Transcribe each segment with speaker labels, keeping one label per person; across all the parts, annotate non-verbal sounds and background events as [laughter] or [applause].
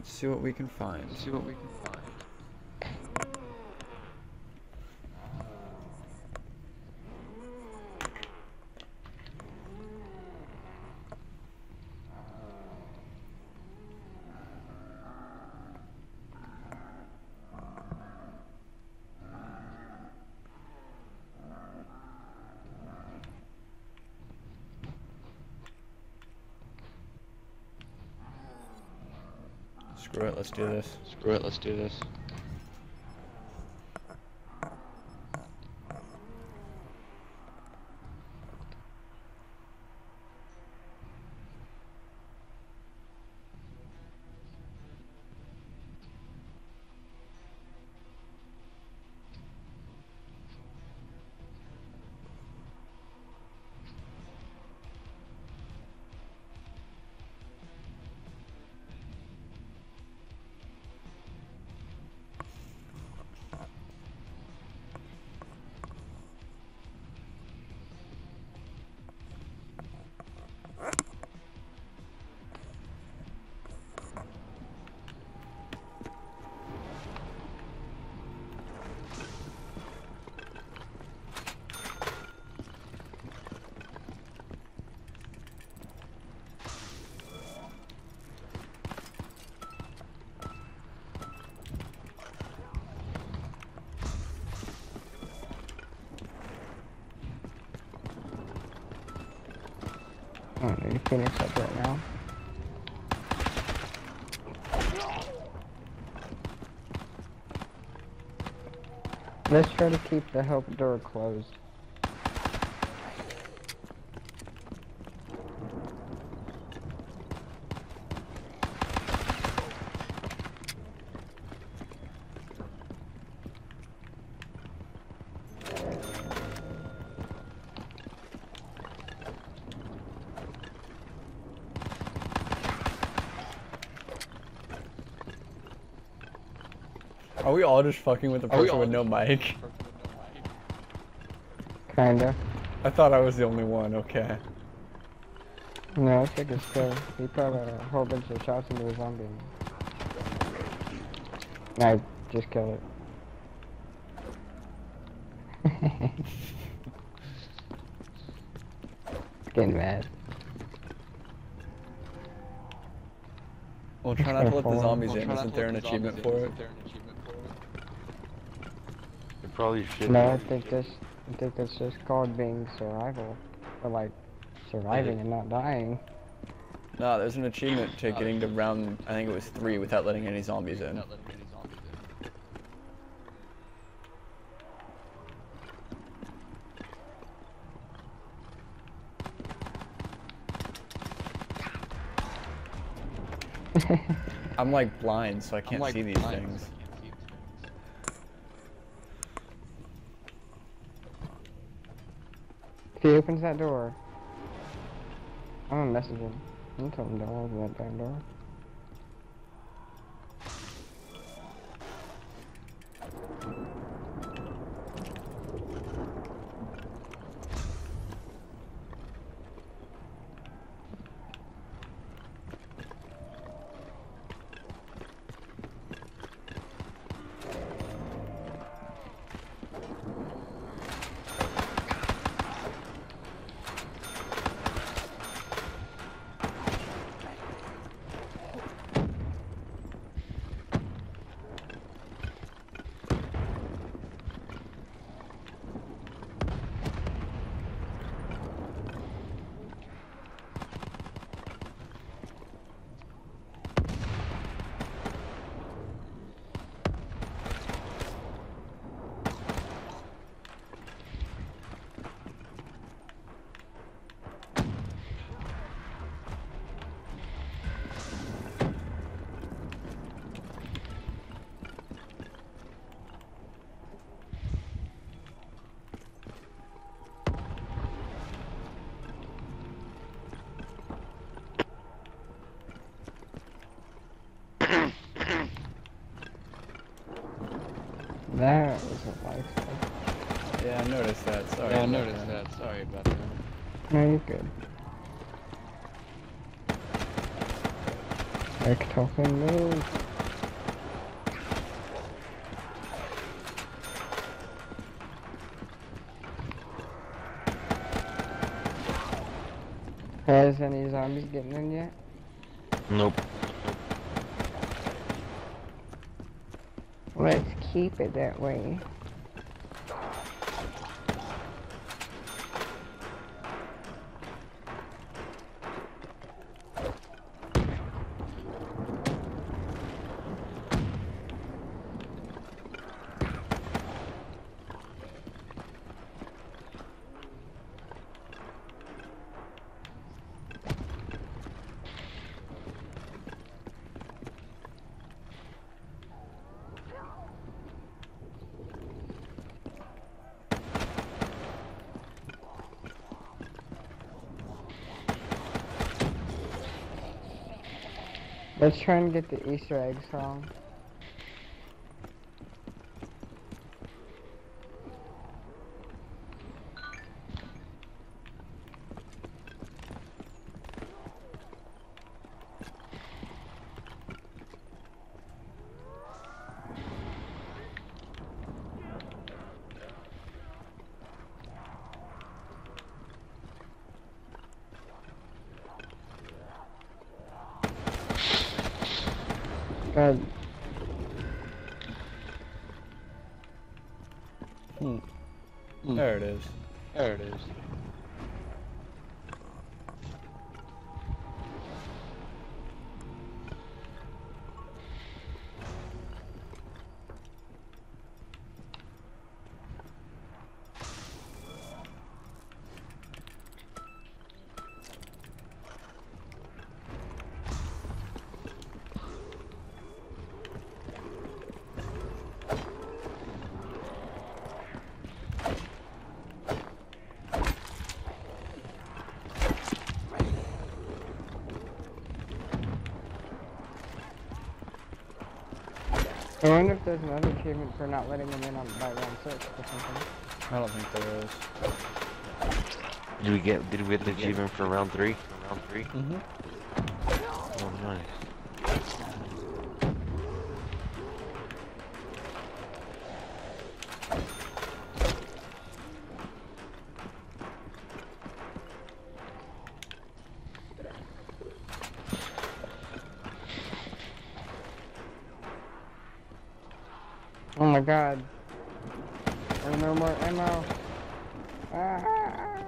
Speaker 1: Let's see what we can find.
Speaker 2: Let's see what we can find.
Speaker 1: Screw it, let's do this.
Speaker 2: Screw it, let's do this.
Speaker 3: Up right now. Let's try to keep the help door closed.
Speaker 1: Are we all just fucking with the person with no mic?
Speaker 3: Kinda.
Speaker 1: I thought I was the only one, okay.
Speaker 3: No, I think it's still. He put a whole bunch of shots into the zombie. I just killed it. [laughs] Getting mad.
Speaker 1: We'll try not to let the zombies
Speaker 2: We'll
Speaker 1: in. Isn't
Speaker 2: to
Speaker 1: there an
Speaker 2: let the
Speaker 1: achievement
Speaker 2: zombies
Speaker 1: for
Speaker 2: in.
Speaker 1: it?
Speaker 2: Isn't there an achievement for it?
Speaker 4: It probably should.
Speaker 3: No, I think this. I think that's just called being survival, or like surviving and not dying.
Speaker 1: No, there's an achievement to getting to round, I think it was three, without letting any zombies in.
Speaker 2: Not letting any zombies [laughs] in.
Speaker 1: I'm like blind, so I can't
Speaker 2: like
Speaker 1: see these
Speaker 2: blind, so I can't see these things.
Speaker 3: If he opens that door, I'm gonna message him. I'm gonna tell him don't open that damn door.
Speaker 1: Yeah, I noticed that. Sorry.
Speaker 2: Yeah, I
Speaker 1: about
Speaker 2: noticed that. Sorry about that.
Speaker 3: No, you're good. Like talking move. Has any zombies getting in yet?
Speaker 4: Nope.
Speaker 3: Let's keep it that way. Let's try and get the Easter egg song. I wonder if there's another achievement for not letting him in on by round six or something.
Speaker 1: I don't think there is.
Speaker 4: Did we get did we get the achievement for round three? For Round three?
Speaker 1: Mm-hmm.
Speaker 4: Oh nice.
Speaker 3: Oh my god. There's no more ammo. Ah.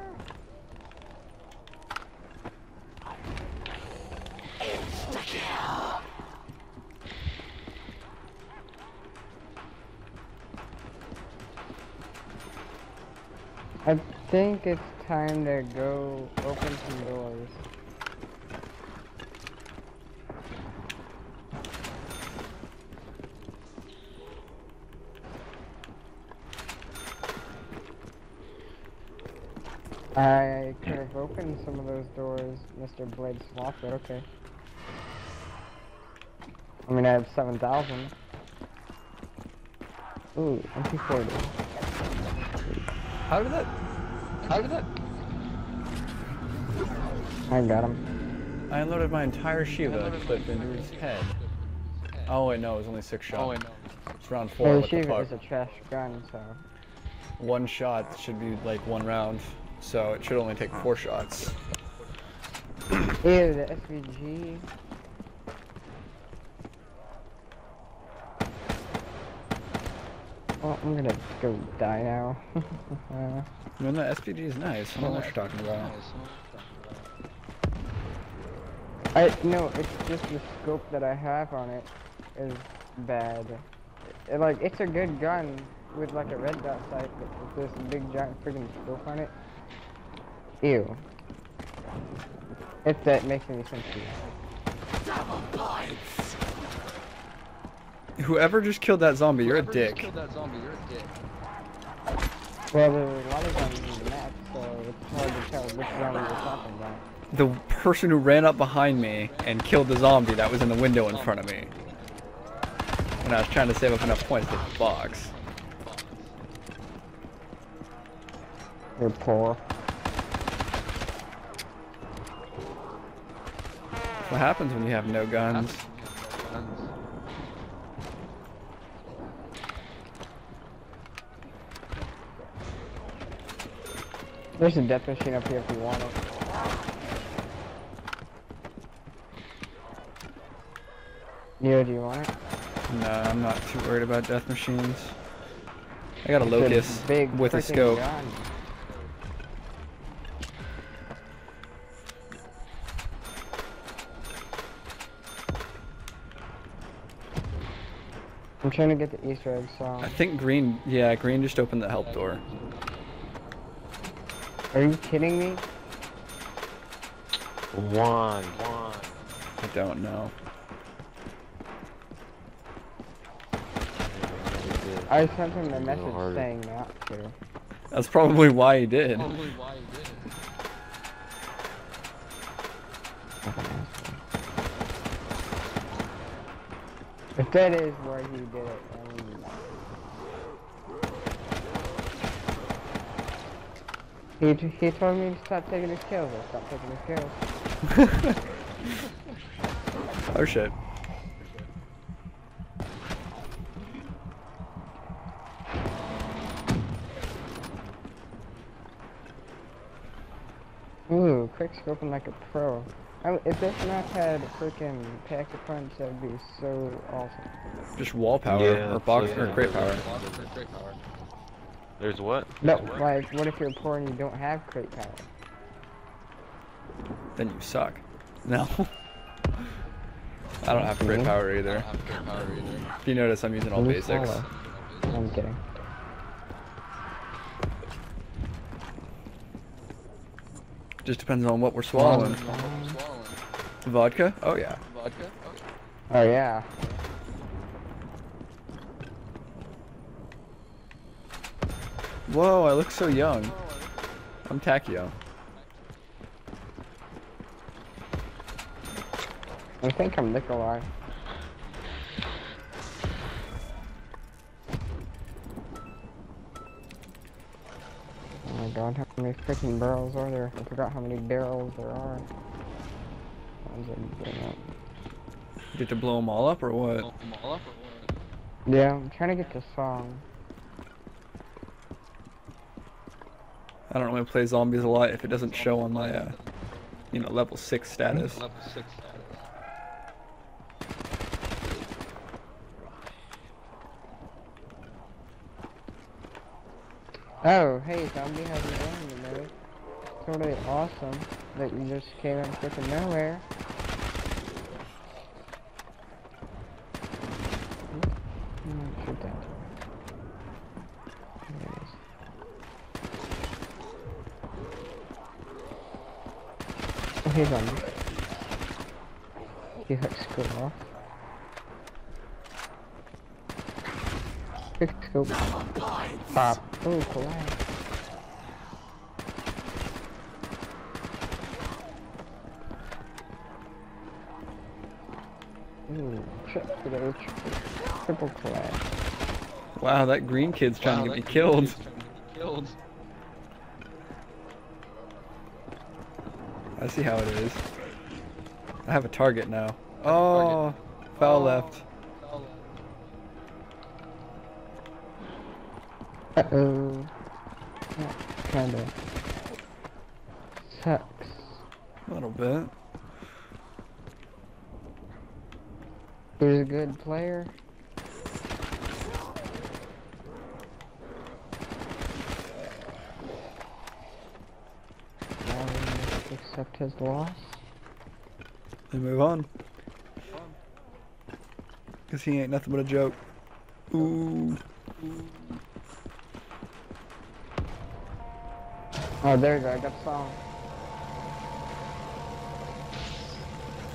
Speaker 3: I think it's time to go open some doors. I could have opened some of those doors, Mr. Blade Sloth, okay. I mean, I have 7,000. Ooh, MP40.
Speaker 1: How did that?
Speaker 2: How did that?
Speaker 3: I got him.
Speaker 1: I unloaded my entire Sheiva clip into his head. Oh wait, no, it was only six shots.
Speaker 2: Oh, I know.
Speaker 1: It's round four.
Speaker 3: Well,
Speaker 1: the Sheiva
Speaker 3: is a trash gun, so.
Speaker 1: One shot should be like one round, so it should only take four shots.
Speaker 3: Ew, the SVG. Well, I'm gonna go die now. [laughs] uh,
Speaker 1: no, mean, SVG is nice. I don't know what you're talking about.
Speaker 3: I no, it's just the scope that I have on it is bad. It, like it's a good gun with like a red dot sight, but with this big giant friggin' scope on it. Ew. If that makes any sense to you.
Speaker 1: Whoever just killed that zombie, you're a
Speaker 2: Whoever
Speaker 1: dick.
Speaker 2: killed that zombie, you're a dick.
Speaker 3: Well, there's a lot of guns in the map, so it's hard to tell which one you're talking about.
Speaker 1: The person who ran up behind me and killed the zombie that was in the window in front of me. When I was trying to save up enough points to get the box.
Speaker 3: You're poor.
Speaker 1: What happens when you have no guns?
Speaker 2: Happens when guns.
Speaker 3: There's a death machine up here if you want it. Neo, do you want it?
Speaker 1: Nah, I'm not too worried about death machines. I got a
Speaker 3: It's a
Speaker 1: locust
Speaker 3: big
Speaker 1: with a scope.
Speaker 3: gun. I'm trying to get the Easter egg so...
Speaker 1: I think green, yeah, green just opened the help door.
Speaker 3: Are you kidding me?
Speaker 4: Why? Why?
Speaker 1: I don't know.
Speaker 3: I sent him a message
Speaker 4: harder.
Speaker 3: saying not to.
Speaker 1: That's probably why he did.
Speaker 2: Probably why you did it.
Speaker 3: If that is why he did it, I mean, he, he told me to stop taking his kills. I stopped taking his kills. [laughs]
Speaker 1: Oh shit.
Speaker 3: Ooh, quick scoping like a pro. I, if this map had freaking pack a punch, that would be so awesome.
Speaker 1: Just wall power
Speaker 4: Yeah,
Speaker 1: or box
Speaker 4: so-
Speaker 1: or crate power.
Speaker 2: Lots of great power.
Speaker 4: There's what?
Speaker 3: No, like, what if you're poor and you don't have crate power?
Speaker 1: Then you suck. No. [laughs] I don't have crate power
Speaker 2: I don't
Speaker 1: either.
Speaker 2: have great power either.
Speaker 1: If you notice, I'm using all
Speaker 3: Blue
Speaker 1: basics.
Speaker 3: Swallow. I'm kidding.
Speaker 1: Just depends on what we're swallowing.
Speaker 2: Swallowing.
Speaker 1: Vodka? Oh yeah.
Speaker 2: Vodka? Oh,
Speaker 3: Oh yeah.
Speaker 1: Whoa, I look so young. I'm Takeo.
Speaker 3: I think I'm Nikolai. Oh my god, how many freaking barrels are there? I forgot how many barrels there are. Ones I bring up.
Speaker 1: You get to blow them all up or what?
Speaker 2: Blow them all up or what?
Speaker 3: Yeah, I'm trying to get the song.
Speaker 1: I don't really play zombies a lot if it doesn't show on my, uh, you know, level 6 status.
Speaker 2: Level 6 status.
Speaker 3: Oh, hey, zombie, how's it going, you know? Totally awesome that you just came out of freaking nowhere. Hmm, shoot that. There it is. Oh, hey, zombie. He hooks go off. Quick scope. Pop. Oh, collide. Ooh, triple, triple, triple collide.
Speaker 1: Wow, that green kid's trying
Speaker 2: Wow,
Speaker 1: to get me
Speaker 2: that
Speaker 1: killed. I see how it is. I have a target now. Oh, foul left.
Speaker 3: Uh oh. That kinda sucks.
Speaker 1: A little bit.
Speaker 3: There's a good player. Now we must accept his loss.
Speaker 1: And move on. Cause he ain't nothing but a joke. Ooh.
Speaker 3: Oh, there you go. I got the song.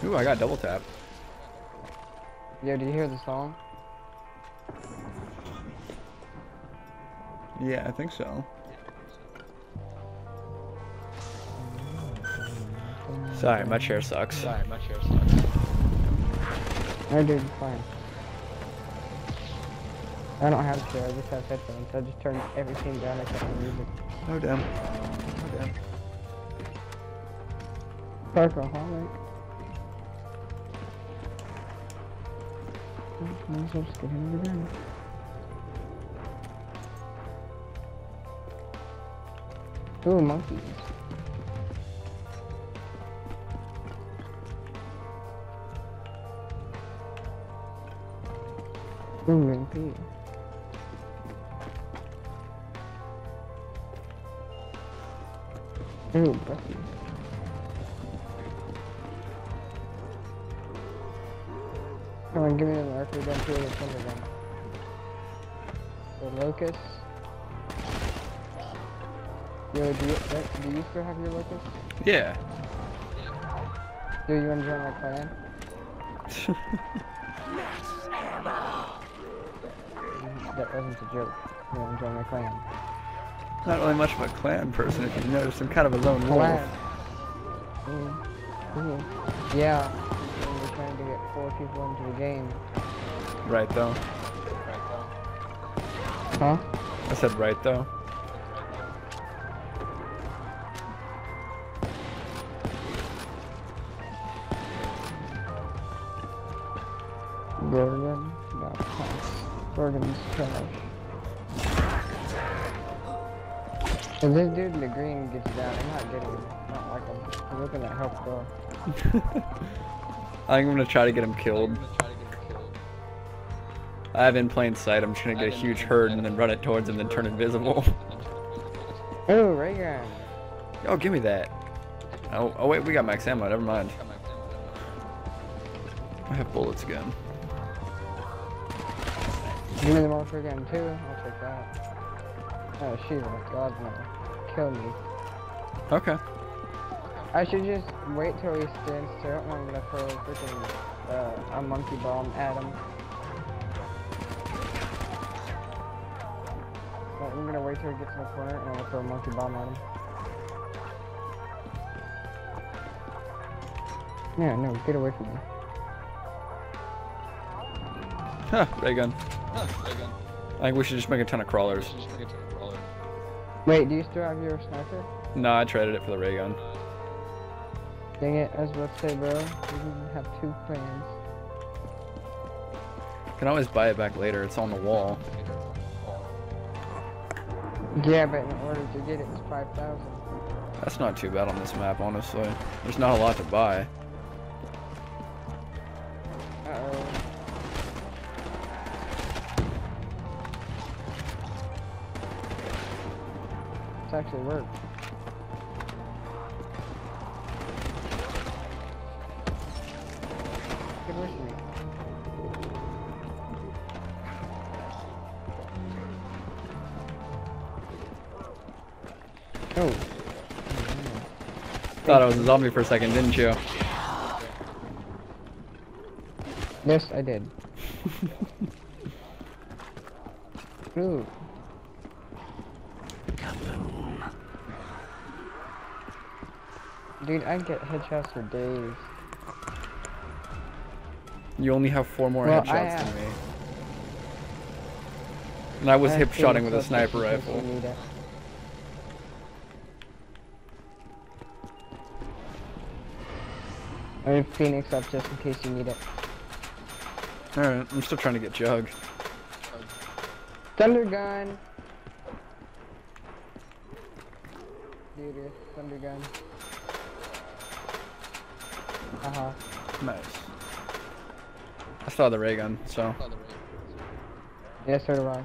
Speaker 1: Ooh, I got double tap.
Speaker 3: Yo, did you hear the song?
Speaker 1: Yeah, I think so. Sorry, my chair sucks.
Speaker 2: Sorry, my chair sucks.
Speaker 3: I did fine. I don't have a chair, I just have headphones. I just turned everything down except the music.
Speaker 1: Oh damn. Oh damn.
Speaker 3: Perkaholic. Might as well just get him the gun. Ooh, monkeys. Ooh, green pea. Ooh, Bucky. Come on, give me an archer gun too, the thunder gun. The locust. Yo, do you, do you still have your locust?
Speaker 1: Yeah.
Speaker 3: Do you want to join my clan? [laughs] That wasn't a joke. You want to join my clan?
Speaker 1: Not really much of a clan person, if you notice. I'm kind of a lone wolf.
Speaker 3: Clan. Mm. Mm. Yeah. When we're trying to get four people into the game.
Speaker 1: Right though.
Speaker 3: Huh?
Speaker 1: I said right though.
Speaker 3: If this dude in the green gets down, I'm not getting him. I don't like him. I'm looking at health though. [laughs]
Speaker 1: I think I'm gonna try to get him killed.
Speaker 2: I'm gonna try to get him killed.
Speaker 1: I have in plain sight. I'm just gonna get a huge herd and then run it towards him, then turn invisible. [laughs]
Speaker 3: Oh, ray gun.
Speaker 1: oh, give me that. Oh, oh wait, we got max ammo. Never mind.
Speaker 2: Got my family.
Speaker 1: I have bullets again.
Speaker 3: Give me the morpher again too. I'll take that. Oh, Sheiva. Oh, God no. Kill me.
Speaker 1: Okay.
Speaker 3: I should just wait till he stands still and I'm gonna throw a freaking uh, a monkey bomb at him. Like, I'm gonna wait till he gets in the corner and I'm gonna throw a monkey bomb at him. Yeah, no, get away from me.
Speaker 1: Huh, ray gun.
Speaker 2: Huh, ray gun.
Speaker 1: I think we should just make a ton of crawlers.
Speaker 3: Wait, do you still have your sniper?
Speaker 1: No, I traded it for the ray gun.
Speaker 3: Dang it, I was about to say, bro. Can have two plans.
Speaker 1: Can always buy it back later. It's on the wall.
Speaker 3: Yeah, but in order to get it, it's 5,000.
Speaker 1: That's not too bad on this map, honestly. There's not a lot to buy.
Speaker 3: Actually worked. Get away me. Oh.
Speaker 1: Thought I was a zombie for a second, didn't you?
Speaker 3: Yes, I did. [laughs] Ooh. Dude, I get headshots for days.
Speaker 1: You only have four more
Speaker 3: Well,
Speaker 1: headshots than me. And I was
Speaker 3: I
Speaker 1: hip
Speaker 3: have
Speaker 1: shotting with a sniper
Speaker 3: just in case
Speaker 1: rifle.
Speaker 3: I have Phoenix up just in case you need it.
Speaker 1: Alright, I'm still trying to get Jug.
Speaker 3: Thunder gun. Dude, thunder gun. Uh huh.
Speaker 1: Nice. I saw the ray gun, so.
Speaker 2: Saw the ray gun.
Speaker 3: So do I.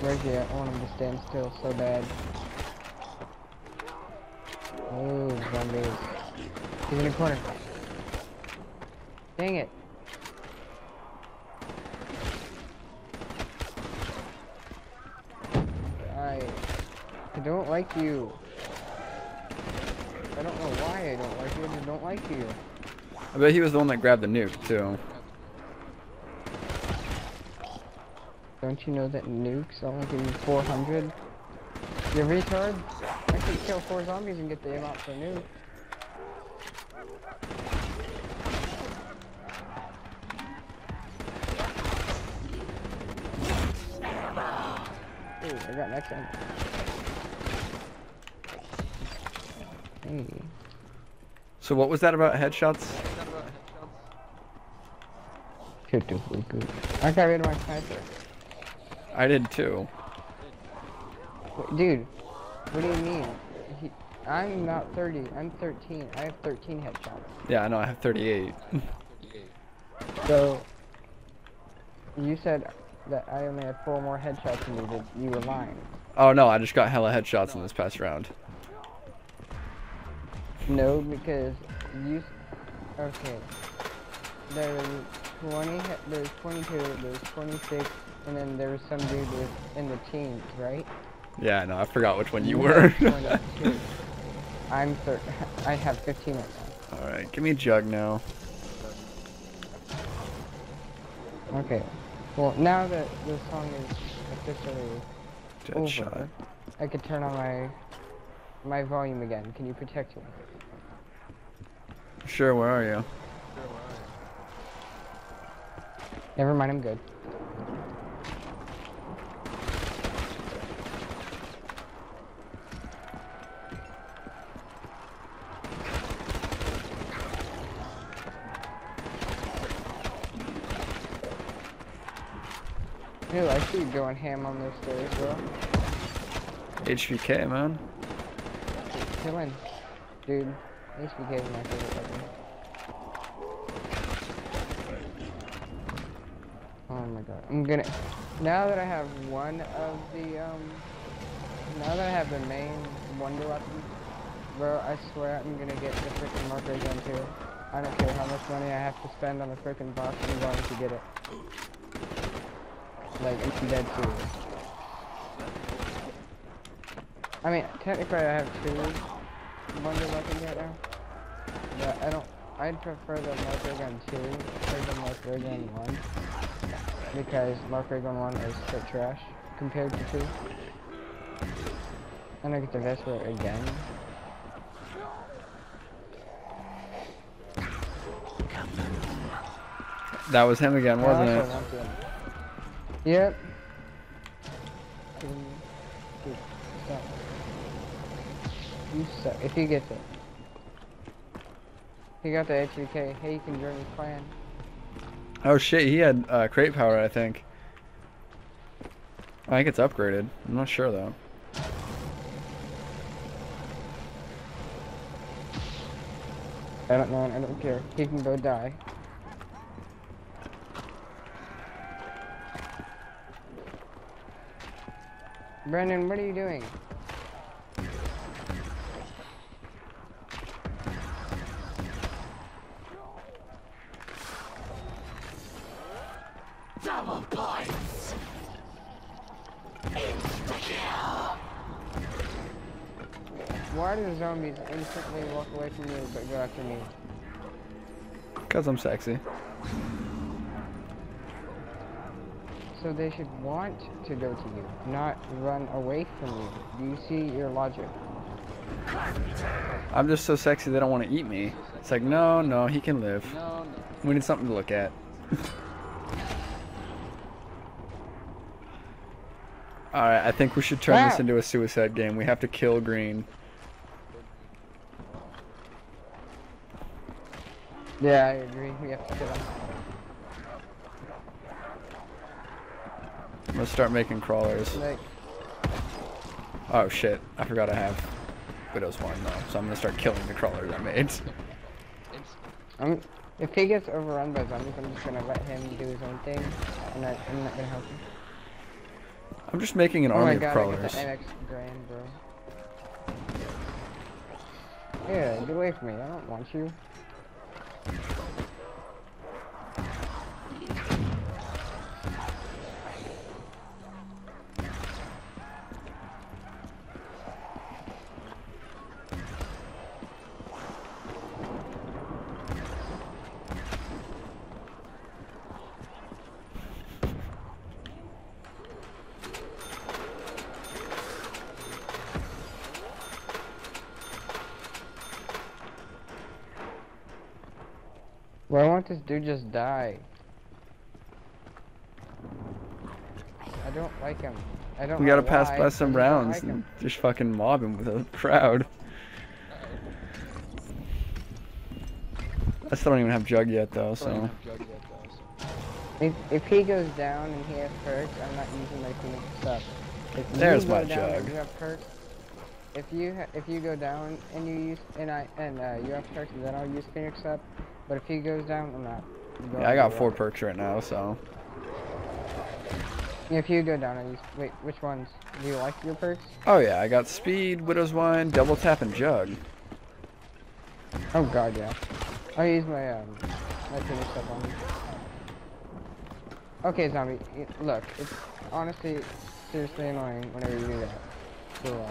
Speaker 3: Where's he at? I want him to stand still so bad. Oh, zombies. He's in the corner. Dang it. I don't like you. I don't know why I don't like you, and I don't like you.
Speaker 1: I bet he was the one that grabbed the nuke, too.
Speaker 3: Don't you know that nukes only give you 400? You retard? I could kill four zombies and get the amount for a nuke. Ooh, I got next one. Hey.
Speaker 1: So what was that about headshots?
Speaker 3: Good. I got rid of my sniper.
Speaker 1: I did too.
Speaker 3: Wait, Dude, what do you mean? He, I'm not 30. I'm 13. I have 13 headshots.
Speaker 1: Yeah, I know. I have 38.
Speaker 2: 38.
Speaker 3: So, you said that I only had four more headshots than you did. You were lying.
Speaker 1: Oh no, I just got hella headshots in this past round.
Speaker 3: No, because you. Okay. There's 20. There's 22. There's 26. And then there was some dude with, in the teens, right?
Speaker 1: Yeah, no, I forgot which one you were. [laughs]
Speaker 3: I'm thir- I have 15 right now.
Speaker 1: All right, give me a jug now.
Speaker 3: Okay. Well, now that the song is officially over,
Speaker 1: Deadshot.
Speaker 3: I could turn on my my volume again. Can you protect me?
Speaker 1: Sure, where are you?
Speaker 3: Never mind, I'm good. Ew, I see you going ham on those stairs, bro.
Speaker 1: HVK, man.
Speaker 3: Killing. Dude, HVK is my favorite weapon. Oh my god. I'm gonna now that I have one of the um now that I have the main wonder weapon, bro, I swear I'm gonna get the freaking marker gun too. I don't care how much money I have to spend on the freaking box, I'm going to get it. Like, I'm dead serious. I mean, technically I have two wonder weapons right now. But I don't, I'd prefer the marker gun 2 over the marker gun 1. Because marker gun 1 is straight trash compared to 2. And I get the Vesper again.
Speaker 1: That was him again, wasn't it?
Speaker 3: Yep. Dude, dude, stop. You suck. If he gets it. He got the HVK. Hey, you can join his clan.
Speaker 1: Oh shit, he had uh, crate power, I think. I think it's upgraded. I'm not sure though.
Speaker 3: I don't know. I don't care. He can go die. Brandon, what are you doing? Zombies instantly walk away from you but go after me?
Speaker 1: Cause I'm sexy.
Speaker 3: So they should want to go to you, not run away from you. Do you see your logic?
Speaker 1: I'm just so sexy they don't want to eat me. It's like, no, no, he can live.
Speaker 2: No, no.
Speaker 1: We need something to look at. [laughs] Alright, I think we should turn this into a suicide game. We have to kill Green.
Speaker 3: Yeah, I agree. We have to kill him.
Speaker 1: I'm gonna start making crawlers.
Speaker 3: Like,
Speaker 1: Oh shit, I forgot I have Widow's Horn though, so I'm gonna start killing the crawlers I made. [laughs]
Speaker 3: I'm, if he gets overrun by zombies, I'm just gonna let him do his own thing, and I, I'm not gonna help him.
Speaker 1: I'm just making an
Speaker 3: oh
Speaker 1: army
Speaker 3: my
Speaker 1: of
Speaker 3: god, I
Speaker 1: crawlers.
Speaker 3: get the MX Garand, bro. Yeah, get away from me. I don't want you. Thank you. Well, I want this dude just die. I don't like him. I don't
Speaker 1: We gotta pass
Speaker 3: why,
Speaker 1: by some rounds
Speaker 3: like
Speaker 1: and just fucking mob him with a crowd. I still don't even have Jug yet though, so.
Speaker 2: yet, though, so.
Speaker 3: If, if he goes down and he has perks, I'm not using my phoenix stuff. If
Speaker 1: There's my jug.
Speaker 3: You have perks. If you ha if you go down and you use and I and uh, you have perks, then I'll use phoenix up. But if he goes down, I'm not.
Speaker 1: Yeah, I got four perks right now, so.
Speaker 3: If you go down, I use. Wait, which ones? Do you like your perks?
Speaker 1: Oh yeah, I got speed, widow's wine, double tap, and jug.
Speaker 3: Oh god, yeah. I'll use my um my phoenix up on. Okay, zombie. Look, it's honestly seriously annoying whenever you do that. So,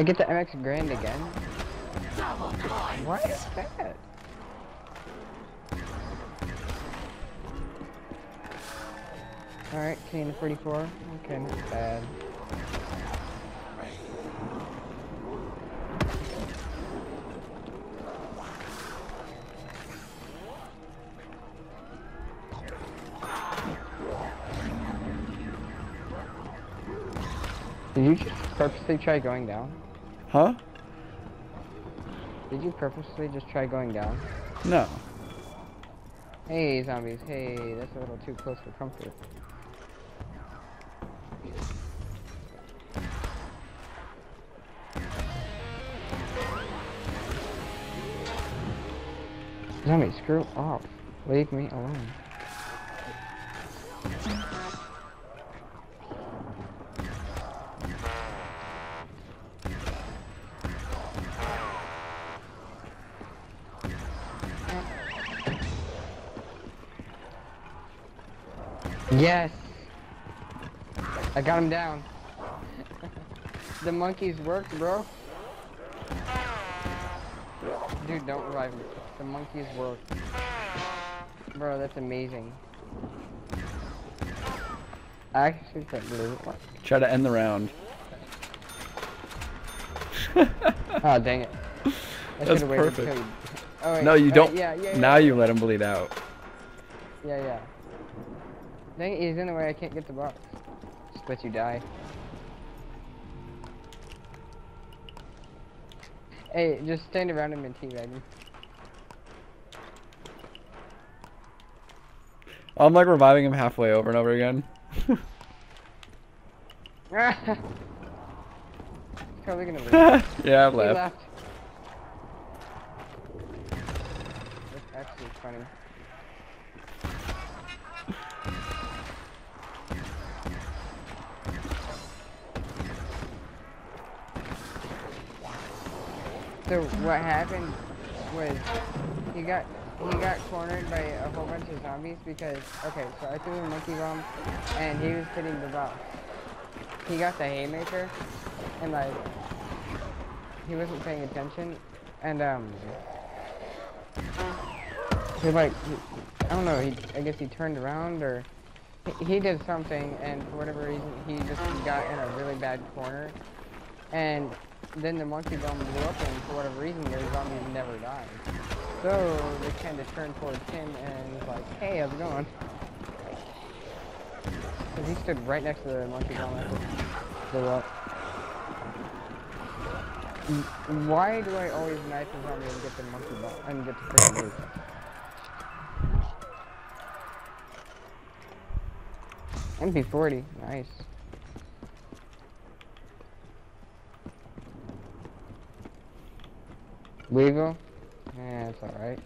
Speaker 3: I get the MX Garand again. What is that? Alright, KN-44. Okay, not bad. Did you just purposely try going down?
Speaker 1: Huh?
Speaker 3: Did you purposely just try going down?
Speaker 1: No.
Speaker 3: Hey, zombies. Hey, that's a little too close for comfort. Zombie, screw off. Leave me alone. Yes! I got him down. [laughs] the monkeys worked, bro. Dude, don't revive me. The monkeys worked. Bro, that's amazing. I actually can't believe it. worked.
Speaker 1: Try to end the round. [laughs]
Speaker 3: Oh, dang it. I
Speaker 1: That's perfect.
Speaker 3: you- Oh, wait.
Speaker 1: No, you
Speaker 3: Alright,
Speaker 1: don't.
Speaker 3: yeah, yeah, yeah.
Speaker 1: Now you let him bleed out.
Speaker 3: Yeah, yeah. Dang it, he's in the way, I can't get the box. Just let you die. Hey, just stand around him and teabag him.
Speaker 1: I'm like reviving him halfway over and over again.
Speaker 3: He's [laughs] probably gonna [laughs] leave.
Speaker 1: yeah, I've left.
Speaker 3: left. That's actually funny. So what happened was he got he got cornered by a whole bunch of zombies because okay, so I threw a monkey bomb and he was hitting the box. He got the haymaker and like he wasn't paying attention and um he like I don't know he I guess he turned around or he, he did something and for whatever reason he just got in a really bad corner and then the monkey bomb blew up and for whatever reason the zombies never died so they kind of turned towards him and was like hey how's it going because he stood right next to the monkey bomb after blew up why do I always knife a zombie and get the monkey ball and get the freaking loot? MP40, nice. Weevil? Yeah, it's alright.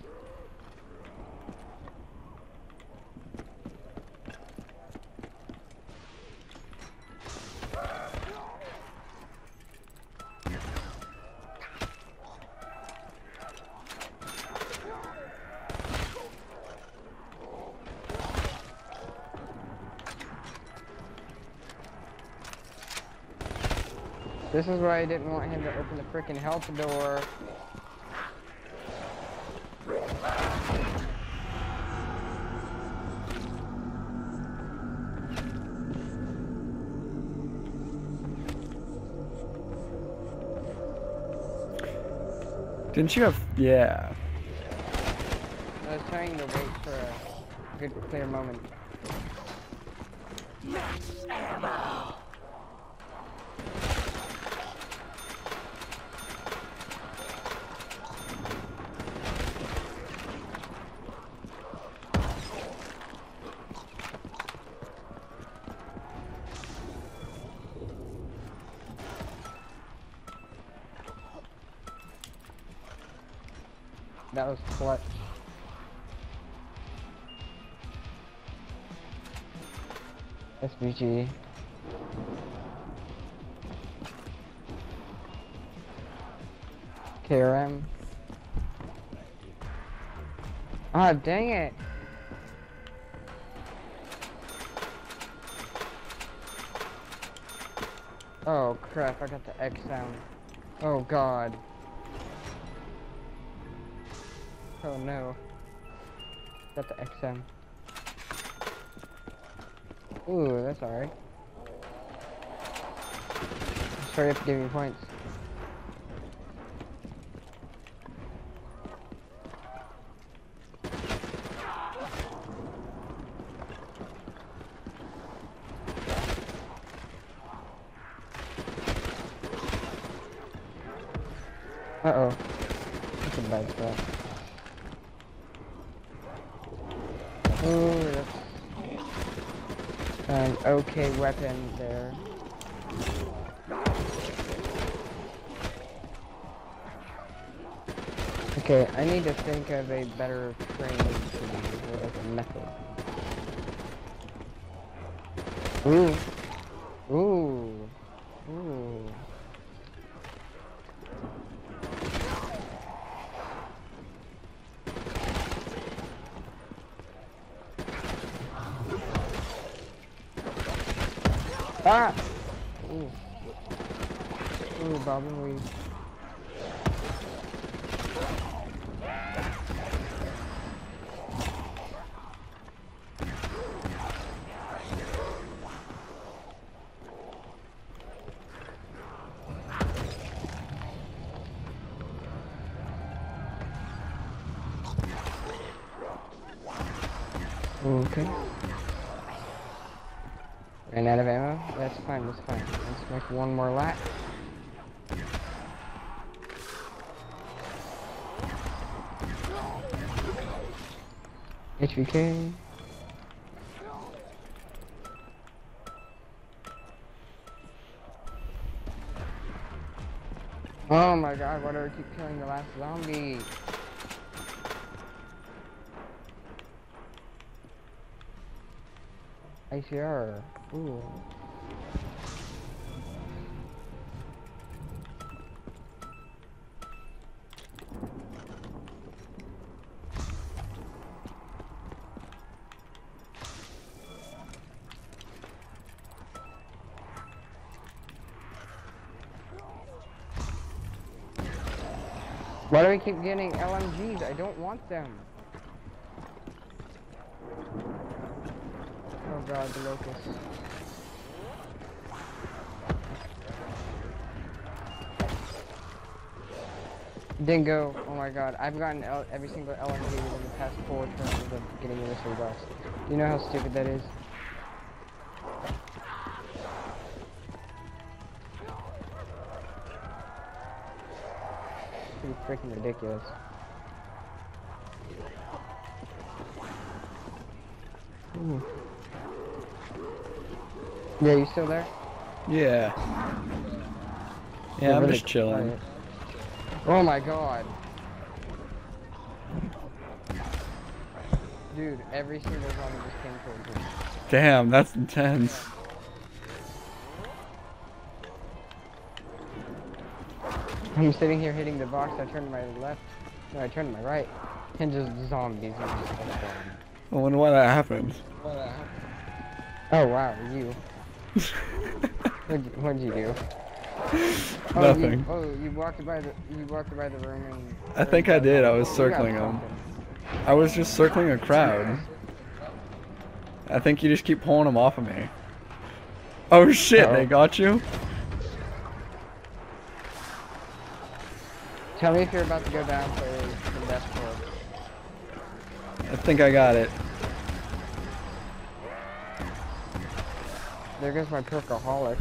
Speaker 3: This is why I didn't want him to open the freaking health door.
Speaker 1: Didn't you have? Yeah.
Speaker 3: I was trying to wait for a good clear moment. That SVG. KRM. Ah, dang it! Oh crap, I got the X sound. Oh god. Oh no. Got the XM. Ooh, that's alright. Sorry if give me points. Uh oh. That's a bad spot. Ooh, that's an okay weapon there. Okay, I need to think of a better training to like a method. Ooh. Ooh. Ooh. Ah! Ooh. Ooh, Bob and Weave. Okay. Ran out of ammo? That's fine, that's fine. Let's make one more lap. Oh my god, why do I keep killing the last zombie? ICR. Ooh. Keep getting LMGs? I don't want them. Oh god, the Locus. Dingo, oh my god, I've gotten every single LMG within the past four turns of getting dust. Do you know how stupid that is? Freaking ridiculous. Ooh. Yeah, you still there?
Speaker 1: Yeah.
Speaker 3: You're
Speaker 1: Yeah, I'm
Speaker 3: really
Speaker 1: just chilling.
Speaker 3: quiet. Oh my god. Dude, every single zombie just came towards me.
Speaker 1: Damn, that's intense. [laughs]
Speaker 3: I'm sitting here hitting the box, I turned to my left, no, I turned to my right, and just zombies are just.
Speaker 1: I wonder why that happened.
Speaker 3: Oh wow, you. [laughs] What'd, you- what'd you do? Oh,
Speaker 1: Nothing.
Speaker 3: You, oh, you walked by the you walked by the room and.
Speaker 1: I think I did, I was
Speaker 3: circling got
Speaker 1: circling 'em.
Speaker 3: something.
Speaker 1: I was just circling a crowd. I think you just keep pulling them off of me. Oh shit, they
Speaker 3: oh.
Speaker 1: got you?
Speaker 3: Tell me if you're about to go down for the best floor.
Speaker 1: I think I got it.
Speaker 3: there goes my perkaholic.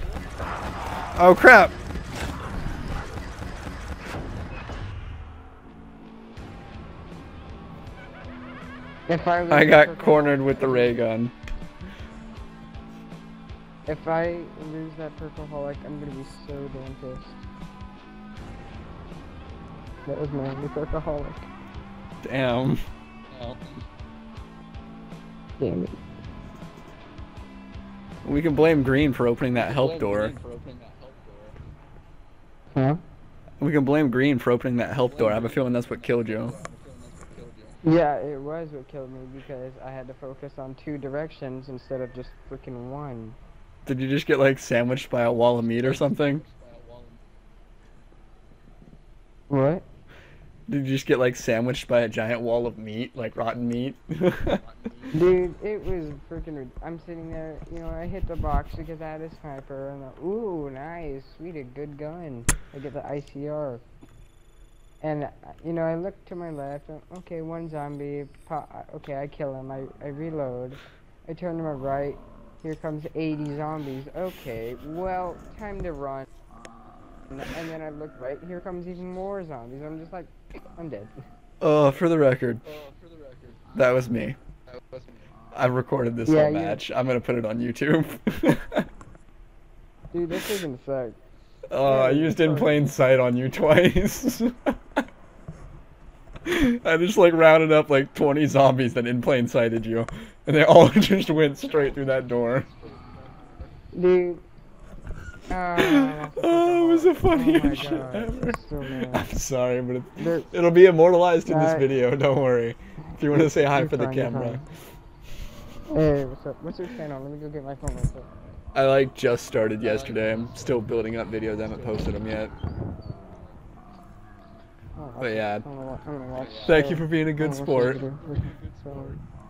Speaker 1: Oh crap!
Speaker 3: If I
Speaker 1: I got cornered with the ray gun.
Speaker 3: If I lose that perkaholic, I'm gonna be so damn pissed. That was my only perkaholic.
Speaker 1: Damn.
Speaker 2: No.
Speaker 3: Damn it.
Speaker 1: We can blame Green for opening that help door.
Speaker 2: Green for opening that help door.
Speaker 3: Huh?
Speaker 1: We can blame Green for opening that help door. I have a feeling that's what killed you.
Speaker 2: I'm feeling that's what killed you.
Speaker 3: Yeah, it was what killed me because I had to focus on two directions instead of just freaking one.
Speaker 1: Did you just get like sandwiched by a wall of meat or something?
Speaker 2: By a wall
Speaker 3: What?
Speaker 1: Did you just get like sandwiched by a giant wall of meat, like rotten meat? [laughs]
Speaker 3: Dude, it was freaking. I'm sitting there, you know, I hit the box because I had a sniper, and ooh, nice, sweet, a good gun. I get the ICR. And, you know, I look to my left, and, okay, one zombie, okay, I kill him, I, I reload. I turn to my right, here comes 80 zombies, okay, well, time to run. And then I look right, here comes even more zombies, I'm just like, I'm dead.
Speaker 1: oh, for the record,
Speaker 2: Oh, for the record,
Speaker 1: that was me.
Speaker 2: that was me.
Speaker 1: I recorded this
Speaker 3: Yeah,
Speaker 1: whole
Speaker 3: you-
Speaker 1: match. I'm gonna put it on YouTube.
Speaker 3: Dude, that freaking sucked.
Speaker 1: oh, I
Speaker 3: Yeah,
Speaker 1: used in plain sight on you twice. [laughs] I just like rounded up like 20 zombies that in plain sighted you, and they all [laughs] just went straight through that door.
Speaker 3: Dude. Ah,
Speaker 1: Oh, [laughs] it was the
Speaker 3: oh
Speaker 1: funniest shit
Speaker 3: God,
Speaker 1: ever.
Speaker 3: So.
Speaker 1: I'm sorry, but it, it'll be immortalized in this video. Don't worry. If you want to say hi for the
Speaker 3: fine,
Speaker 1: camera,
Speaker 3: Hey, what's up? What's your channel? Let me go get my phone real quick.
Speaker 1: I like just started yesterday. I'm still building up videos. I haven't posted them yet.
Speaker 3: Oh,
Speaker 1: But yeah,
Speaker 3: I'm gonna, wa- I'm gonna watch.
Speaker 1: thank you for being a good sport.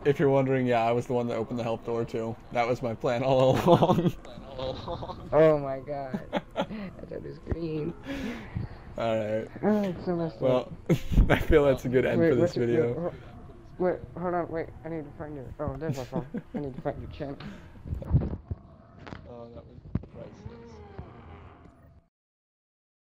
Speaker 3: This video. So,
Speaker 1: If you're wondering, yeah, I was the one that opened the help door too. That was my plan all [laughs] along.
Speaker 2: Plan all along.
Speaker 3: oh my god. I thought it was green.
Speaker 1: all right.
Speaker 3: Oh, it's so
Speaker 1: Well. [laughs] I feel that's a good end
Speaker 3: Wait,
Speaker 1: for this video.
Speaker 3: Wait, wait, hold on, wait. I need to find your. Oh, there's my phone. I need to find your channel. [laughs]